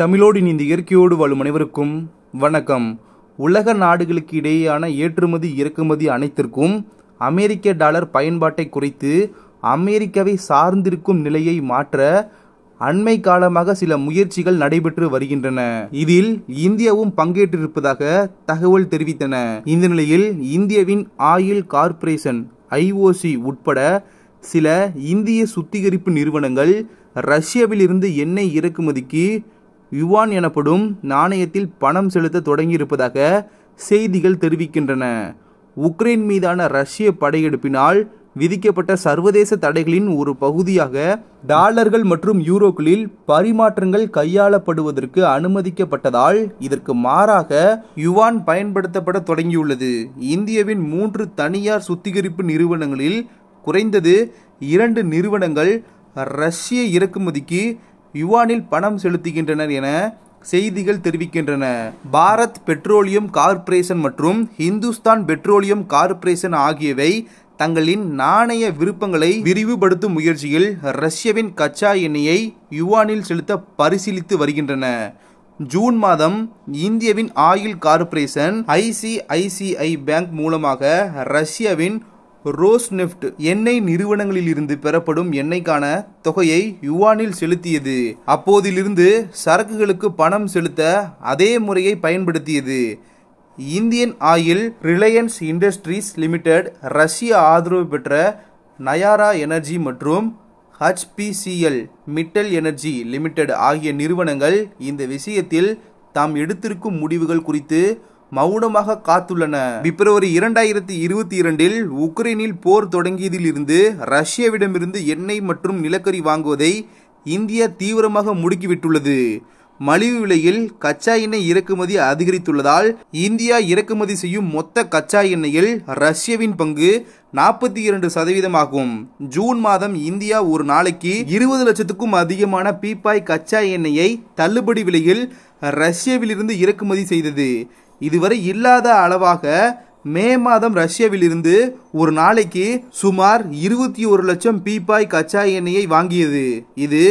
தமிழோடு இந்த இயற்கையோடு வாழும் அனைவருக்கும் வணக்கம். உலக நாடுகளுக்கு இடையேயான ஏற்றுமதி இறக்குமதி அனைத்திற்கும் அமெரிக்க டாலர் பயன்பாட்டை குறைத்து அமெரிக்காவை சார்ந்திருக்கும் நிலையை மாற்ற அண்மை காலமாக சில முயற்சிகள் நடைபெற்று வருகின்றன. இதில் இந்தியாவும் பங்கேற்றிருப்பதாக தகவல் தெரிவித்தன. இந்த நிலையில் இந்தியாவின் ஆயில் கார்ப்பரேஷன் ஐஓசி உட்பட சில இந்திய சுத்திகரிப்பு நிறுவனங்கள் ரஷ்யாவிலிருந்து எண்ணெய் இறக்குமதிக்கு யுவான் எனப்படும் நாணயத்தில் பணம் செலுத்த தொடங்கியிருப்பதாக செய்திகள் தெரிவிக்கின்றன. உக்ரைன் மீதான ரஷ்ய படையெடுப்பினால் விதிக்கப்பட்ட சர்வதேச தடைகளின் ஒரு பகுதியாக டாலர்கள் மற்றும் யூரோக்களில் பரிமாற்றங்கள் கையாளப்படுவதற்கு அனுமதிக்கப்பட்டதால் இதற்கு மாறாக யுவான் பயன்படுத்தப்பட தொடங்கியுள்ளது. இந்தியாவின் மூன்று தனியார் சுத்திகரிப்பு நிறுவனங்களில் குறைந்தது இரண்டு நிறுவனங்கள் ரஷ்ய இறக்குமதிக்கு யுவானில் பணம் செலுத்துகின்றனர் என செய்திகள் தெரிவிக்கின்றன. பாரத் பெட்ரோலியம் கார்ப்பரேஷன் மற்றும் இந்துஸ்தான் பெட்ரோலியம் கார்ப்பரேஷன் ஆகியவை தங்களின் நாணய விருப்பங்களை விரிவுபடுத்தும் முயற்சியில் ரஷ்யாவின் கச்சா எண்ணெயை யுவானில் செலுத்த பரிசீலித்து வருகின்றன. ஜூன் மாதம் இந்தியாவின் ஆயில் கார்ப்பரேஷன் ஐசிஐசிஐ பேங்க் மூலமாக ரஷ்யாவின் ரோஸ் நெஃப்ட் எண்ணெய் நிறுவனங்களில் இருந்து பெறப்படும் எண்ணெய்க்கான தொகையை யுவானில் செலுத்தியது. அப்போதிலிருந்து சரக்குகளுக்கு பணம் செலுத்த அதே முறையை பயன்படுத்தியது. Indian Oil Reliance Industries Limited ரஷ்ய ஆதரவு பெற்ற நயாரா எனர்ஜி மற்றும் ஹச்பிசிஎல் மிட்டல் எனர்ஜி லிமிடெட் ஆகிய நிறுவனங்கள் இந்த விஷயத்தில் தாம் எடுத்திருக்கும் முடிவுகள் குறித்து மௌனமாக காத்துள்ளன. பிப்ரவரி இரண்டாயிரத்தி இருபத்தி இரண்டில் உக்ரைனில் போர் தொடங்கியதிலிருந்து ரஷ்யாவிடமிருந்து எண்ணெய் மற்றும் நிலக்கரி வாங்குவதை இந்தியா தீவிரமாக முடுக்கிவிட்டுள்ளது. மலிவு விலையில் கச்சா எண்ணெய் இறக்குமதி அதிகரித்துள்ளதால் இந்தியா இறக்குமதி செய்யும் மொத்த கச்சா எண்ணெயில் ரஷ்யாவின் பங்கு நாற்பத்தி இரண்டு சதவீதமாகும். ஜூன் மாதம் இந்தியா ஒரு நாளைக்கு இருபது லட்சத்துக்கும் அதிகமான பீப்பாய் கச்சா எண்ணெயை தள்ளுபடி விலையில் ரஷ்யாவிலிருந்து இறக்குமதி செய்தது. இதுவரை இல்லாத அளவாக மே மாதம் ரஷ்யாவிலிருந்து ஒரு நாளைக்கு சுமார் இருபத்தி ஒரு லட்சம் பீப்பாய் கச்சா எண்ணெயை வாங்கியது. இது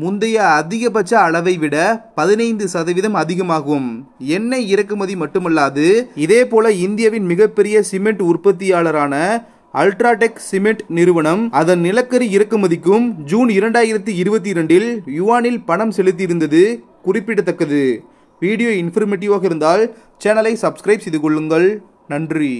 முந்தைய அதிகபட்ச அளவை விட பதினைந்து சதவீதம் அதிகமாகும். எண்ணெய் இறக்குமதி மட்டுமல்லாது இதே போல இந்தியாவின் மிகப்பெரிய சிமெண்ட் உற்பத்தியாளரான அல்ட்ராடெக் சிமெண்ட் நிறுவனம் அதன் நிலக்கரி இறக்குமதிக்கும் ஜூன் இரண்டாயிரத்தி இருபத்தி இரண்டில் யுவானில் பணம் செலுத்தியிருந்தது குறிப்பிடத்தக்கது. வீடியோ இன்ஃபர்மேட்டிவாக இருந்தால் சேனலை சப்ஸ்கிரைப் செய்து கொள்ளுங்கள். நன்றி.